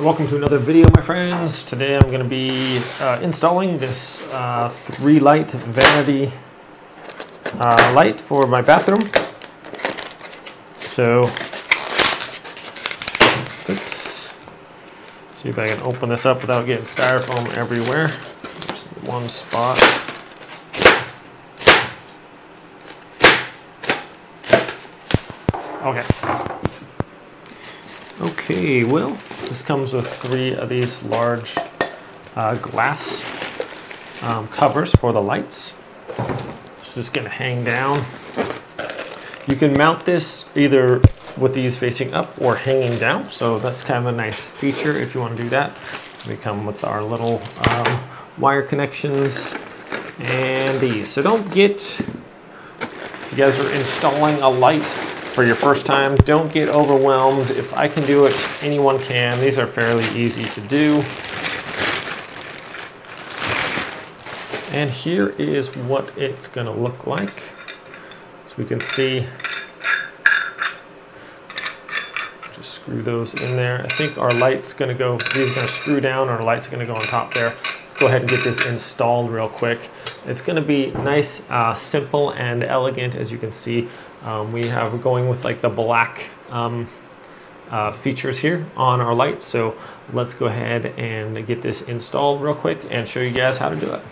Welcome to another video, my friends. Today I'm going to be uh, installing this uh, three light vanity uh, light for my bathroom. So, oops. See if I can open this up without getting styrofoam everywhere. Just one spot. Okay. Okay, well, this comes with three of these large uh, glass um, covers for the lights. It's just gonna hang down. You can mount this either with these facing up or hanging down. So that's kind of a nice feature if you wanna do that. We come with our little um, wire connections and these. So don't get, if you guys are installing a light for your first time, don't get overwhelmed. If I can do it, anyone can. These are fairly easy to do. And here is what it's gonna look like. So we can see, just screw those in there. I think our light's gonna go, these are gonna screw down, our light's gonna go on top there. Go ahead and get this installed real quick. It's gonna be nice, uh, simple and elegant as you can see. Um, we have going with like the black um, uh, features here on our light. So let's go ahead and get this installed real quick and show you guys how to do it.